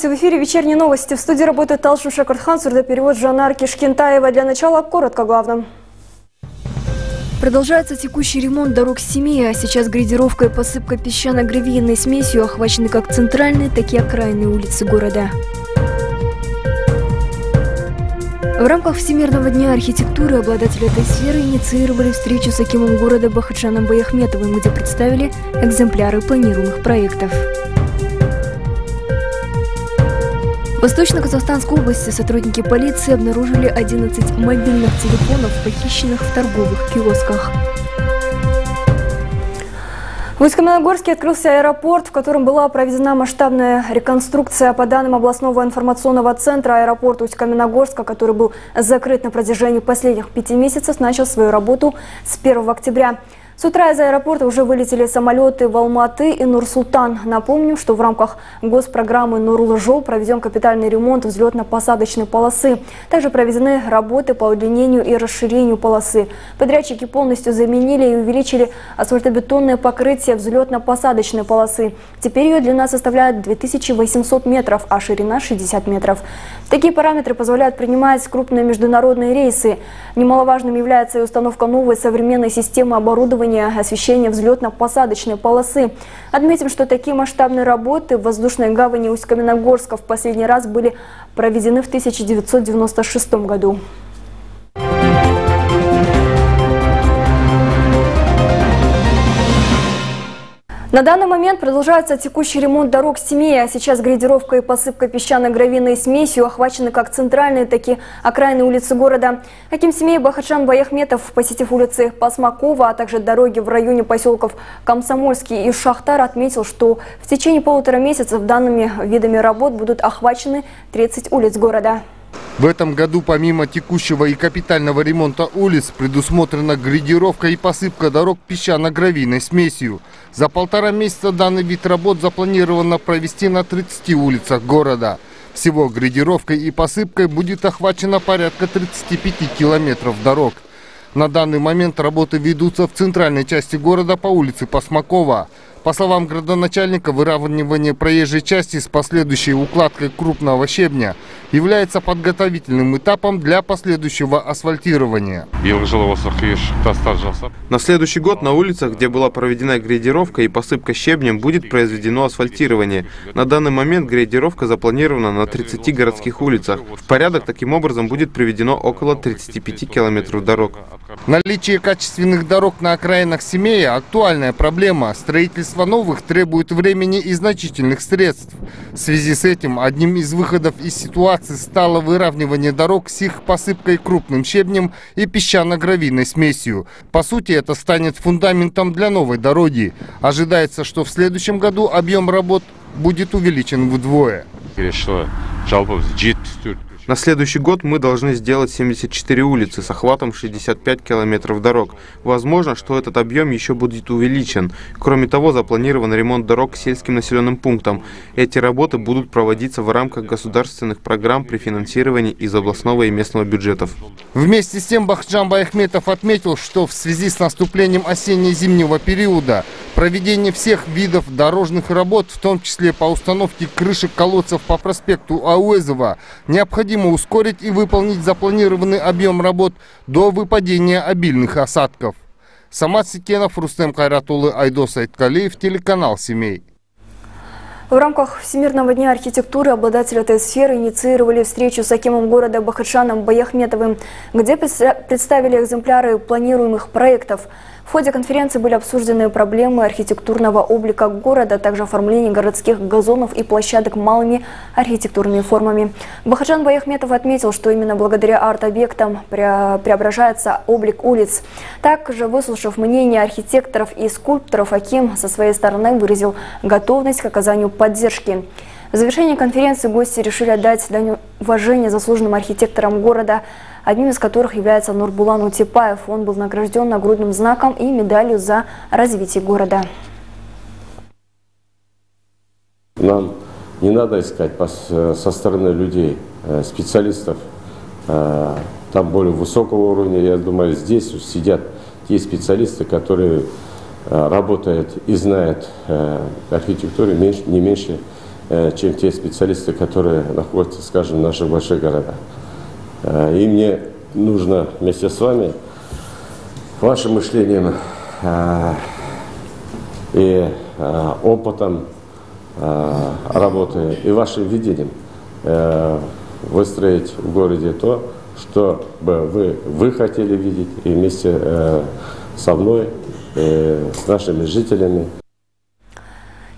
Здравствуйте, в эфире «Вечерние новости». В студии работает Талшин Шакуртхан, перевод Жанар Кишкентаева. Для начала коротко главным. Продолжается текущий ремонт дорог Семьи, а сейчас градировка и посыпка песчано-гравийной смесью охвачены как центральные, так и окраинные улицы города. В рамках Всемирного дня архитектуры обладатели этой сферы инициировали встречу с Акимом города Бахачаном Баяхметовым, где представили экземпляры планируемых проектов. Восточно-Казахстанской области сотрудники полиции обнаружили 11 мобильных телефонов, похищенных в торговых киосках. В Усть-Каменогорске открылся аэропорт, в котором была проведена масштабная реконструкция. По данным областного информационного центра, аэропорт Усть-Каменогорска, который был закрыт на протяжении последних пяти месяцев, начал свою работу с 1 октября. С утра из аэропорта уже вылетели самолеты в Алматы и Нур-Султан. Напомним, что в рамках госпрограммы Нурлжоу проведен капитальный ремонт взлетно-посадочной полосы. Также проведены работы по удлинению и расширению полосы. Подрядчики полностью заменили и увеличили асфальтобетонное покрытие взлетно-посадочной полосы. Теперь ее длина составляет 2800 метров, а ширина 60 метров. Такие параметры позволяют принимать крупные международные рейсы. Немаловажным является и установка новой современной системы оборудования освещения взлетно-посадочной полосы. Отметим, что такие масштабные работы в воздушной гавани Усть-Каменогорска в последний раз были проведены в 1996 году. На данный момент продолжается текущий ремонт дорог семьи, а сейчас градировка и посыпка песчано-гравийной смесью охвачены как центральные, так и окраинные улицы города. Аким семей Бахачан Баяхметов, посетив улицы Пасмакова, а также дороги в районе поселков Комсомольский и Шахтар, отметил, что в течение полутора месяцев данными видами работ будут охвачены 30 улиц города. В этом году помимо текущего и капитального ремонта улиц предусмотрена градировка и посыпка дорог песчано-гравийной смесью. За полтора месяца данный вид работ запланировано провести на 30 улицах города. Всего градировкой и посыпкой будет охвачено порядка 35 километров дорог. На данный момент работы ведутся в центральной части города по улице Пасмакова. По словам градоначальника, выравнивание проезжей части с последующей укладкой крупного щебня является подготовительным этапом для последующего асфальтирования. На следующий год на улицах, где была проведена грейдировка и посыпка щебнем, будет произведено асфальтирование. На данный момент грейдировка запланирована на 30 городских улицах. В порядок таким образом будет приведено около 35 километров дорог. Наличие качественных дорог на окраинах Семея – актуальная проблема. Строительство новых требует времени и значительных средств. В связи с этим одним из выходов из ситуации стало выравнивание дорог с их посыпкой крупным щебнем и песчано-гравийной смесью. По сути, это станет фундаментом для новой дороги. Ожидается, что в следующем году объем работ будет увеличен вдвое. На следующий год мы должны сделать 74 улицы с охватом 65 километров дорог. Возможно, что этот объем еще будет увеличен. Кроме того, запланирован ремонт дорог к сельским населенным пунктам. Эти работы будут проводиться в рамках государственных программ при финансировании из областного и местного бюджетов. Вместе с тем Бахджан Баяхметов отметил, что в связи с наступлением осенне-зимнего периода проведение всех видов дорожных работ, в том числе по установке крышек колодцев по проспекту Ауэзова, необходимо необходимо ускорить и выполнить запланированный объем работ до выпадения обильных осадков. Самат Сикенов, Рустем Кайратулы, Айдос Айткалиев, телеканал «Семей». В рамках Всемирного дня архитектуры обладатели этой сферы инициировали встречу с Акимом города Бахатшаном Баяхметовым, где представили экземпляры планируемых проектов – в ходе конференции были обсуждены проблемы архитектурного облика города, также оформление городских газонов и площадок малыми архитектурными формами. Бахаджан Баяхметов отметил, что именно благодаря арт-объектам преображается облик улиц. Также, выслушав мнение архитекторов и скульпторов, Аким со своей стороны выразил готовность к оказанию поддержки. В завершении конференции гости решили отдать дань уважения заслуженным архитекторам города – одним из которых является Нурбулан Утепаев. Он был награжден нагрудным знаком и медалью за развитие города. Нам не надо искать со стороны людей, э, специалистов, э, там более высокого уровня. Я думаю, здесь сидят те специалисты, которые э, работают и знают архитектуру не меньше э, чем те специалисты, которые находятся, скажем, в наших больших городах. Э, и мне нужно вместе с вами, вашим мышлением и опытом работы и вашим видением выстроить в городе то, что бы вы, вы хотели видеть, и вместе со мной, с нашими жителями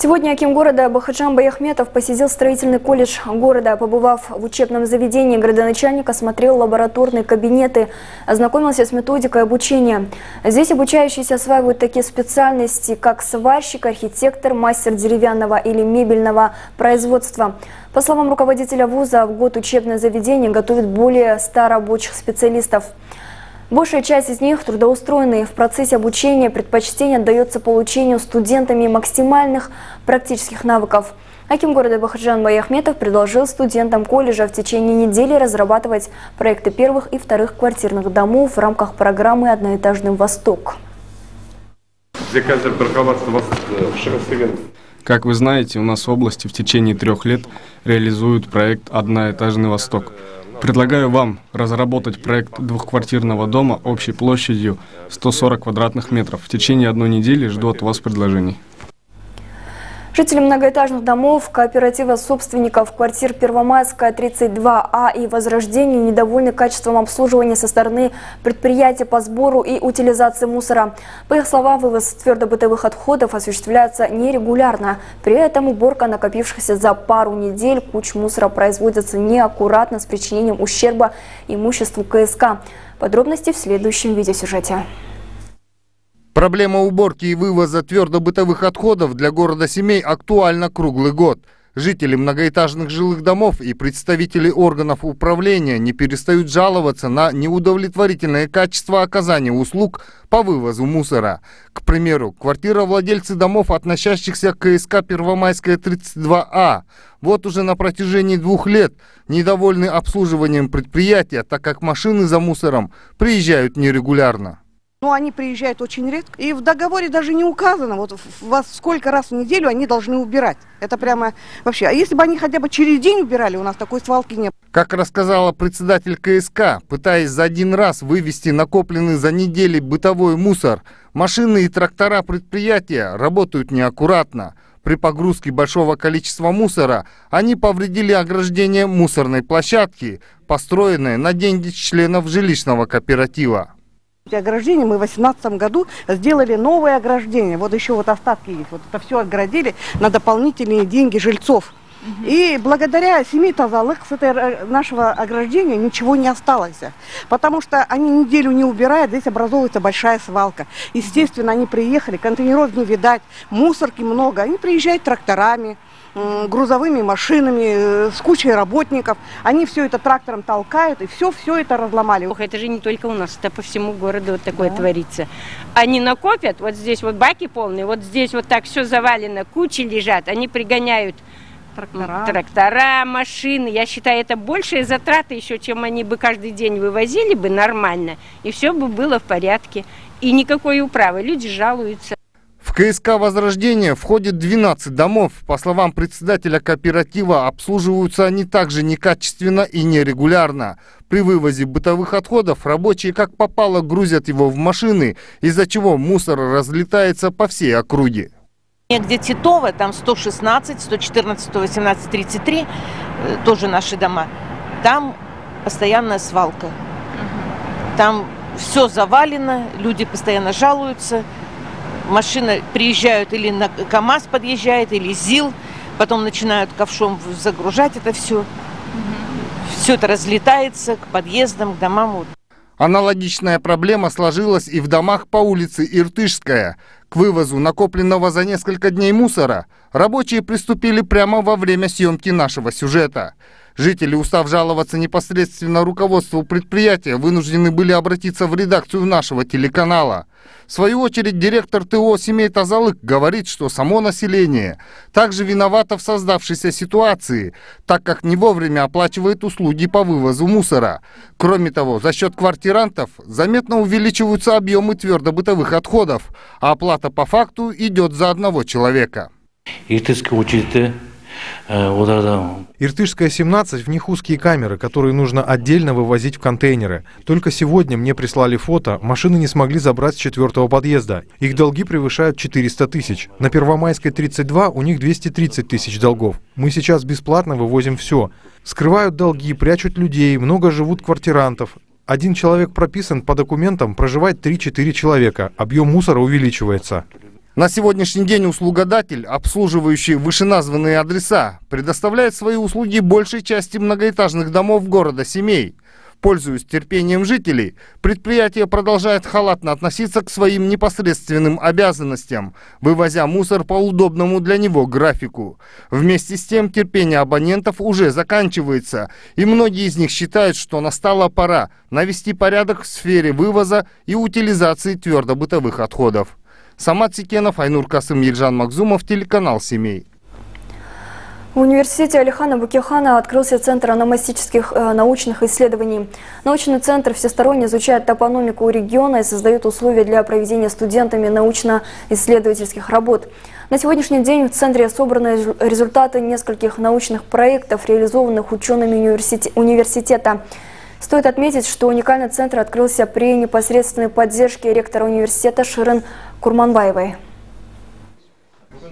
Сегодня Аким города Бахаджан Баяхметов посетил строительный колледж города. Побывав в учебном заведении, градоначальник осмотрел лабораторные кабинеты, ознакомился с методикой обучения. Здесь обучающиеся осваивают такие специальности, как сварщик, архитектор, мастер деревянного или мебельного производства. По словам руководителя вуза, в год учебное заведение готовит более 100 рабочих специалистов. Большая часть из них трудоустроенные. В процессе обучения предпочтение отдается получению студентами максимальных практических навыков. Аким города Бахаджан Баяхметов предложил студентам колледжа в течение недели разрабатывать проекты первых и вторых квартирных домов в рамках программы «Одноэтажный Восток». Как вы знаете, у нас в области в течение трех лет реализуют проект «Одноэтажный Восток». Предлагаю вам разработать проект двухквартирного дома общей площадью 140 квадратных метров. В течение одной недели жду от вас предложений. Жители многоэтажных домов, кооператива собственников квартир Первомайская 32А и Возрождение недовольны качеством обслуживания со стороны предприятия по сбору и утилизации мусора. По их словам, вывоз твердобытовых отходов осуществляется нерегулярно. При этом уборка накопившихся за пару недель куч мусора производится неаккуратно с причинением ущерба имуществу КСК. Подробности в следующем видеосюжете. Проблема уборки и вывоза твердобытовых отходов для города Семей актуальна круглый год. Жители многоэтажных жилых домов и представители органов управления не перестают жаловаться на неудовлетворительное качество оказания услуг по вывозу мусора. К примеру, квартировладельцы домов, относящихся к КСК Первомайская 32А, вот уже на протяжении двух лет недовольны обслуживанием предприятия, так как машины за мусором приезжают нерегулярно. Но они приезжают очень редко. И в договоре даже не указано, вот вас сколько раз в неделю они должны убирать. Это прямо вообще. А если бы они хотя бы через день убирали, у нас такой свалки нет. Как рассказала председатель КСК, пытаясь за один раз вывести накопленный за недели бытовой мусор, машины и трактора предприятия работают неаккуратно. При погрузке большого количества мусора они повредили ограждение мусорной площадки, построенной на деньги членов жилищного кооператива. Ограждение мы в 2018 году сделали новое ограждение. Вот еще вот остатки есть. Вот это все оградили на дополнительные деньги жильцов. И благодаря семи тазалых с этой э, нашего ограждения ничего не осталось. Потому что они неделю не убирают, здесь образовывается большая свалка. Естественно, они приехали, контейнеров не видать, мусорки много. Они приезжают тракторами, грузовыми машинами, э, с кучей работников. Они все это трактором толкают и все, все это разломали. Ох, это же не только у нас, это по всему городу вот такое да. творится. Они накопят, вот здесь вот баки полные, вот здесь вот так все завалено, кучи лежат, они пригоняют трактора. трактора, машины. Я считаю, это большие затраты еще, чем они бы каждый день вывозили бы нормально, и все бы было в порядке. И никакой управы. Люди жалуются. КСК «Возрождение» входит 12 домов. По словам председателя кооператива, обслуживаются они также некачественно и нерегулярно. При вывозе бытовых отходов рабочие как попало грузят его в машины, из-за чего мусор разлетается по всей округе. Где Титова, там 116, 114, 118, 33, тоже наши дома. Там постоянная свалка. Там все завалено, люди постоянно жалуются машины приезжают или на КАМАЗ подъезжает, или ЗИЛ, потом начинают ковшом загружать это все. Угу. Все это разлетается к подъездам, к домам. Аналогичная проблема сложилась и в домах по улице Иртышская. К вывозу накопленного за несколько дней мусора рабочие приступили прямо во время съемки нашего сюжета. Жители, устав жаловаться непосредственно руководству предприятия, вынуждены были обратиться в редакцию нашего телеканала. В свою очередь, директор ТО «Семей Тазалык» говорит, что само население также виновато в создавшейся ситуации, так как не вовремя оплачивает услуги по вывозу мусора. Кроме того, за счет квартирантов заметно увеличиваются объемы твердобытовых отходов, а оплата по факту идет за одного человека. Иртыская училище Иртышская 17, в них узкие камеры, которые нужно отдельно вывозить в контейнеры. Только сегодня мне прислали фото, машины не смогли забрать с четвертого подъезда. Их долги превышают 400 тысяч. На Первомайской 32 у них 230 тысяч долгов. Мы сейчас бесплатно вывозим все. Скрывают долги, прячут людей, много живут квартирантов. Один человек прописан по документам, проживает 3-4 человека. Объем мусора увеличивается. На сегодняшний день услугодатель, обслуживающий вышеназванные адреса, предоставляет свои услуги большей части многоэтажных домов города семей. Пользуясь терпением жителей, предприятие продолжает халатно относиться к своим непосредственным обязанностям, вывозя мусор по удобному для него графику. Вместе с тем терпение абонентов уже заканчивается, и многие из них считают, что настала пора навести порядок в сфере вывоза и утилизации твердобытовых отходов. Самат Сикенов, Айнур Касым, Ельжан Макзумов, телеканал «Семей». В университете Алихана Букихана открылся Центр аномастических э, научных исследований. Научный центр всесторонне изучает топономику региона и создает условия для проведения студентами научно-исследовательских работ. На сегодняшний день в центре собраны результаты нескольких научных проектов, реализованных учеными университета. Стоит отметить, что уникальный центр открылся при непосредственной поддержке ректора университета Ширен Курманбаевой.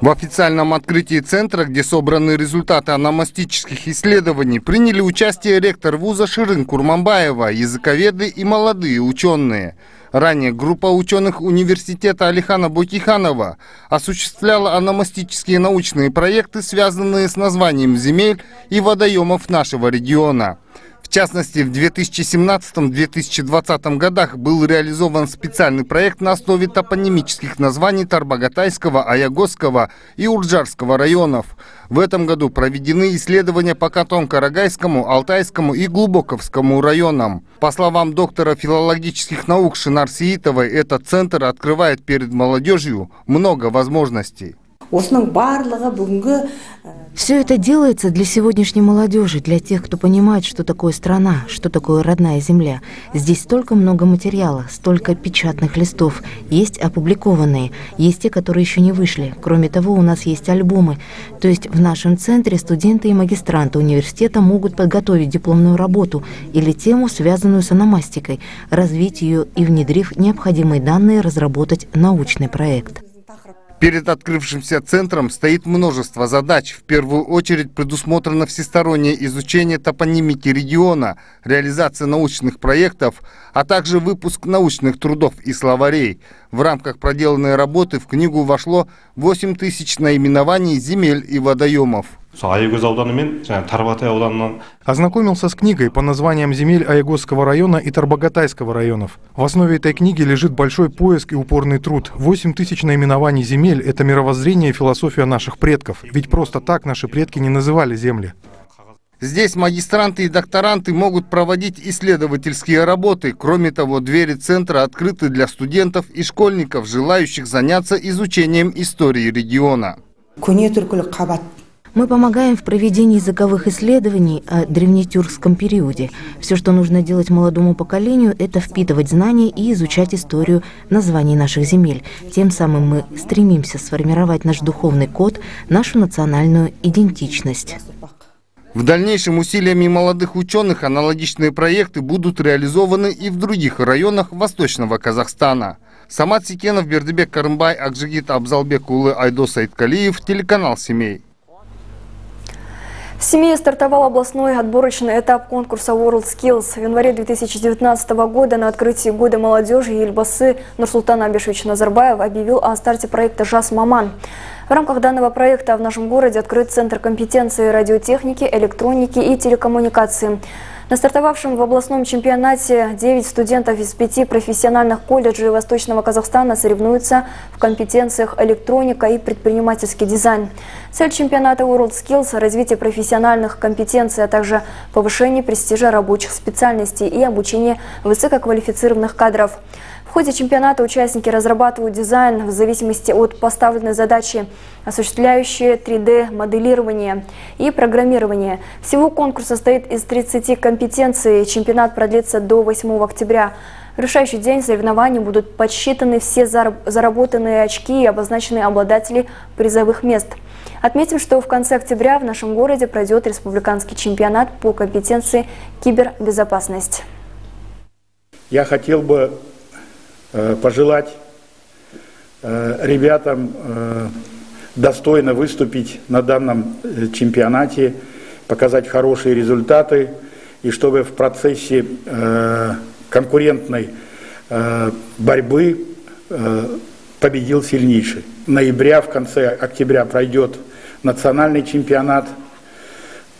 В официальном открытии центра, где собраны результаты аномастических исследований, приняли участие ректор вуза Ширин Курманбаева, языковеды и молодые ученые. Ранее группа ученых университета Алихана Бокиханова осуществляла аномастические научные проекты, связанные с названием земель и водоемов нашего региона. В частности, в 2017-2020 годах был реализован специальный проект на основе топонимических названий Тарбагатайского, Аягосского и Урджарского районов. В этом году проведены исследования по Катон-Карагайскому, Алтайскому и Глубоковскому районам. По словам доктора филологических наук Шинар Сиитовой, этот центр открывает перед молодежью много возможностей. Все это делается для сегодняшней молодежи, для тех, кто понимает, что такое страна, что такое родная земля. Здесь столько много материала, столько печатных листов. Есть опубликованные, есть те, которые еще не вышли. Кроме того, у нас есть альбомы. То есть в нашем центре студенты и магистранты университета могут подготовить дипломную работу или тему, связанную с аномастикой, развить ее и, внедрив необходимые данные, разработать научный проект. Перед открывшимся центром стоит множество задач. В первую очередь предусмотрено всестороннее изучение топонимики региона, реализация научных проектов, а также выпуск научных трудов и словарей. В рамках проделанной работы в книгу вошло 8 тысяч наименований земель и водоемов. Ознакомился с книгой по названиям земель Аягосского района и Тарбагатайского районов. В основе этой книги лежит большой поиск и упорный труд. 8 тысяч наименований земель – это мировоззрение и философия наших предков. Ведь просто так наши предки не называли земли. Здесь магистранты и докторанты могут проводить исследовательские работы. Кроме того, двери центра открыты для студентов и школьников, желающих заняться изучением истории региона. Мы помогаем в проведении языковых исследований о древнетюркском периоде. Все, что нужно делать молодому поколению, это впитывать знания и изучать историю названий наших земель. Тем самым мы стремимся сформировать наш духовный код, нашу национальную идентичность. В дальнейшем усилиями молодых ученых аналогичные проекты будут реализованы и в других районах Восточного Казахстана. Самат Сикенов, Бердебек Карымбай, Акжигит Абзалбек Улы, Айдос Айткалиев, телеканал «Семей». В семье стартовал областной отборочный этап конкурса World Skills. В январе 2019 года на открытии Года молодежи Ельбасы Нурсултан Абишевич Назарбаев объявил о старте проекта «Жас Маман». В рамках данного проекта в нашем городе открыт Центр компетенции радиотехники, электроники и телекоммуникации. На стартовавшем в областном чемпионате 9 студентов из пяти профессиональных колледжей Восточного Казахстана соревнуются в компетенциях электроника и предпринимательский дизайн. Цель чемпионата WorldSkills – развитие профессиональных компетенций, а также повышение престижа рабочих специальностей и обучение высококвалифицированных кадров ходе чемпионата участники разрабатывают дизайн в зависимости от поставленной задачи, осуществляющие 3D-моделирование и программирование. Всего конкурс состоит из 30 компетенций. Чемпионат продлится до 8 октября. В решающий день соревнований будут подсчитаны все заработанные очки и обозначены обладатели призовых мест – Отметим, что в конце октября в нашем городе пройдет республиканский чемпионат по компетенции кибербезопасность. Я хотел бы пожелать э, ребятам э, достойно выступить на данном э, чемпионате, показать хорошие результаты, и чтобы в процессе э, конкурентной э, борьбы э, победил сильнейший. Ноября, в конце октября пройдет национальный чемпионат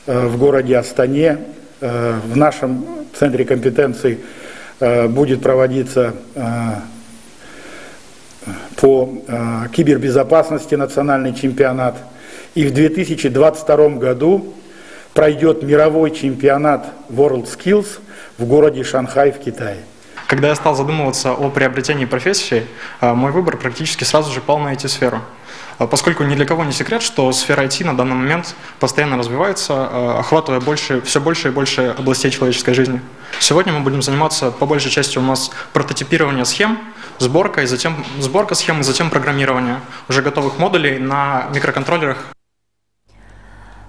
э, в городе Астане. Э, в нашем центре компетенций э, будет проводиться э, по э, кибербезопасности национальный чемпионат. И в 2022 году пройдет мировой чемпионат World Skills в городе Шанхай в Китае. Когда я стал задумываться о приобретении профессии, э, мой выбор практически сразу же пал на IT-сферу. Э, поскольку ни для кого не секрет, что сфера IT на данный момент постоянно развивается, охватывая больше, все больше и больше областей человеческой жизни. Сегодня мы будем заниматься, по большей части у нас прототипирование схем, сборка, и затем, сборка схем, и затем программирование уже готовых модулей на микроконтроллерах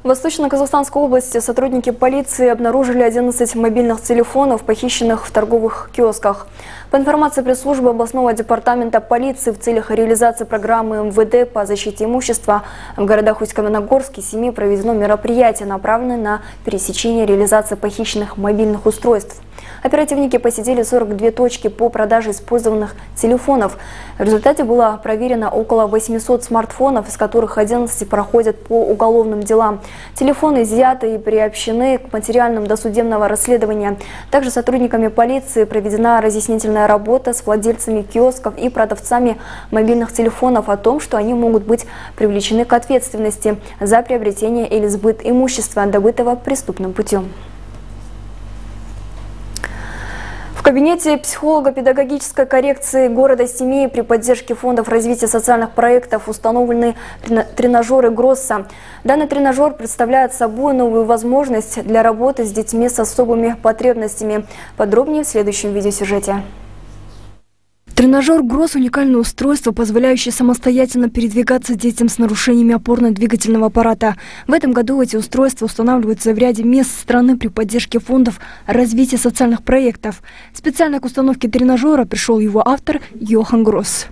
в Восточно-Казахстанской области сотрудники полиции обнаружили 11 мобильных телефонов, похищенных в торговых киосках. По информации пресс-службы областного департамента полиции в целях реализации программы МВД по защите имущества в городах Усть-Каменогорск и Семи проведено мероприятие, направленное на пересечение реализации похищенных мобильных устройств. Оперативники посетили 42 точки по продаже использованных телефонов. В результате было проверено около 800 смартфонов, из которых 11 проходят по уголовным делам. Телефоны изъяты и приобщены к материальным досудебного расследования. Также сотрудниками полиции проведена разъяснительная работа с владельцами киосков и продавцами мобильных телефонов о том, что они могут быть привлечены к ответственности за приобретение или сбыт имущества, добытого преступным путем. Кабинете психолого-педагогической коррекции города Семьи при поддержке фондов развития социальных проектов установлены тренажеры Гросса. Данный тренажер представляет собой новую возможность для работы с детьми с особыми потребностями. Подробнее в следующем видеосюжете. Тренажер ГРОС – уникальное устройство, позволяющее самостоятельно передвигаться детям с нарушениями опорно-двигательного аппарата. В этом году эти устройства устанавливаются в ряде мест страны при поддержке фондов развития социальных проектов. Специально к установке тренажера пришел его автор Йохан Гросс.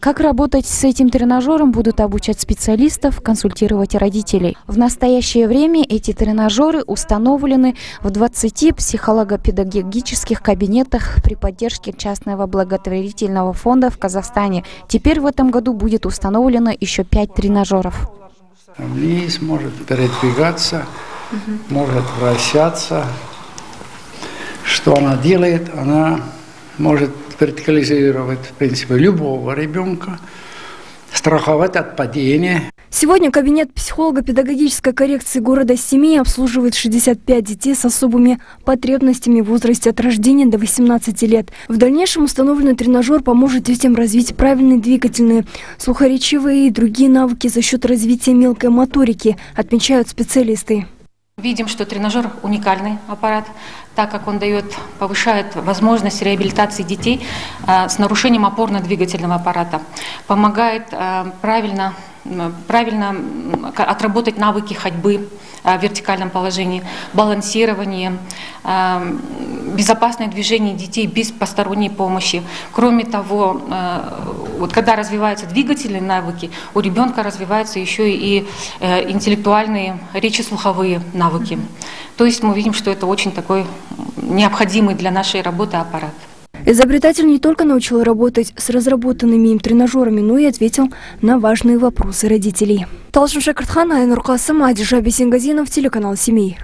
Как работать с этим тренажером будут обучать специалистов, консультировать родителей. В настоящее время эти тренажеры установлены в 20 психолого-педагогических кабинетах при поддержке частного благотворительного фонда в Казахстане. Теперь в этом году будет установлено еще 5 тренажеров. Вниз может передвигаться, угу. может вращаться. Что она делает? Она может вертикализировать, в принципе, любого ребенка, страховать от падения. Сегодня кабинет психолого-педагогической коррекции города Семей обслуживает 65 детей с особыми потребностями в возрасте от рождения до 18 лет. В дальнейшем установленный тренажер поможет детям развить правильные двигательные, слухоречивые и другие навыки за счет развития мелкой моторики, отмечают специалисты. Видим, что тренажер уникальный аппарат, так как он дает, повышает возможность реабилитации детей э, с нарушением опорно-двигательного аппарата, помогает э, правильно правильно отработать навыки ходьбы в вертикальном положении, балансирование, э, безопасное движение детей без посторонней помощи. Кроме того, э, вот когда развиваются двигательные навыки, у ребенка развиваются еще и интеллектуальные речи-слуховые навыки. То есть мы видим, что это очень такой необходимый для нашей работы аппарат. Изобретатель не только научил работать с разработанными им тренажерами, но и ответил на важные вопросы родителей. Талшин Шакартхан, Айнур Касым, Адижа Бесингазинов, телеканал «Семей».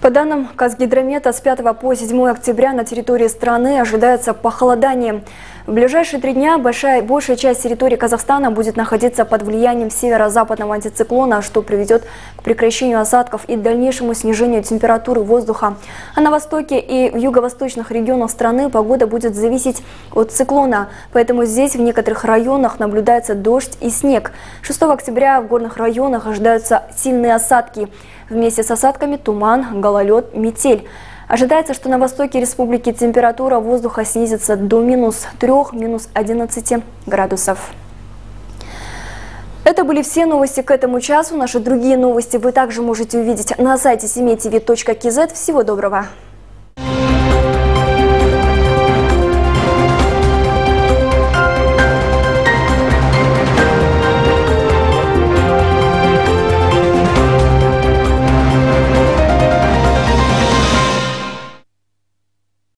По данным Казгидромета, с 5 по 7 октября на территории страны ожидается похолодание. В ближайшие три дня большая, большая часть территории Казахстана будет находиться под влиянием северо-западного антициклона, что приведет к прекращению осадков и дальнейшему снижению температуры воздуха. А на востоке и в юго-восточных регионах страны погода будет зависеть от циклона, поэтому здесь в некоторых районах наблюдается дождь и снег. 6 октября в горных районах ожидаются сильные осадки. Вместе с осадками туман, гололед, метель. Ожидается, что на востоке республики температура воздуха снизится до минус 3, минус 11 градусов. Это были все новости к этому часу. Наши другие новости вы также можете увидеть на сайте семей Всего доброго!